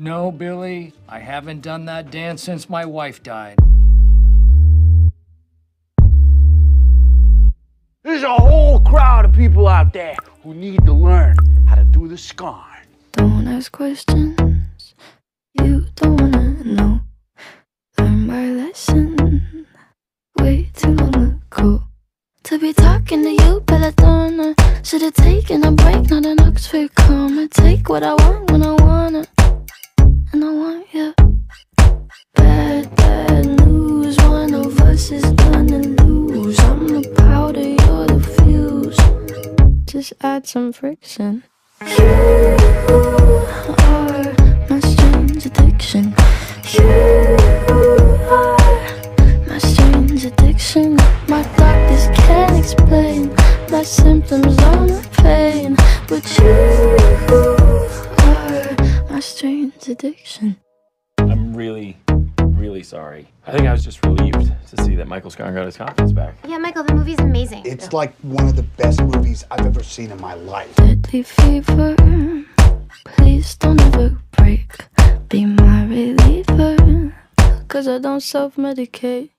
No, Billie, I haven't done that dance since my wife died. There's a whole crowd of people out there who need to learn how to do the scarn. Don't ask questions you don't wanna know. Learn my lesson way too long ago. To be talking to you, Belladonna. Should've taken a break, not an Oxford comma. Take what I want when I want Just add some friction. You are my strange addiction. You are my strange addiction. My doctors can't explain my symptoms or my pain, but you are my strange addiction. I'm really, really sorry. I think I was just relieved to see that Michael Scarn got his confidence back. Yeah, Michael, the movie's amazing. It's like one of the best movies I've ever seen in my life. Deadly fever. Please don't ever break. Be my reliever. Cause I don't self medicate.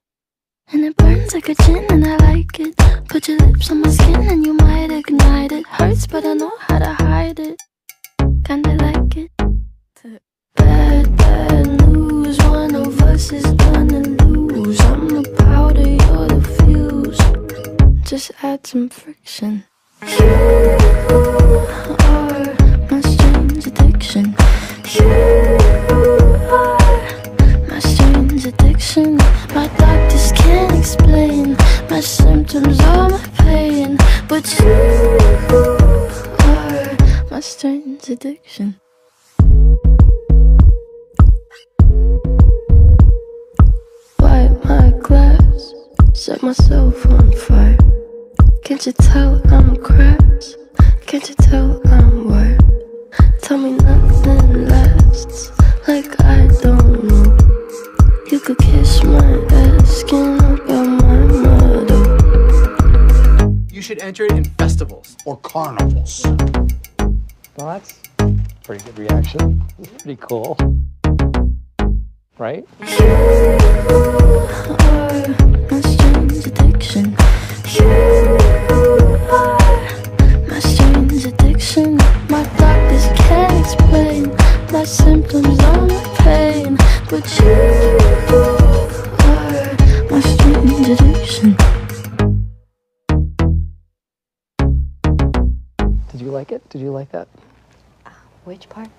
And it burns like a gin and I like it. Put your lips on my skin and you might ignite it. Hurts, but I know is gonna lose. I'm the powder, you're the fuse. Just add some friction. You are my strange addiction. You are my strange addiction. My doctors can't explain my symptoms or my pain, but you are my strange addiction. Set myself on fire. Can't you tell I'm cracked? Can't you tell I'm wired? Tell me nothing lasts, like I don't know. You could kiss my ass, skin about my motto. You should enter it in festivals. Or carnivals. Well, that's a pretty good reaction. It's pretty cool. Right? You are my. You are my strange addiction. My doctors can't explain my symptoms or my pain, but you are my strange addiction. Did you like it? Did you like that? Uh, which part?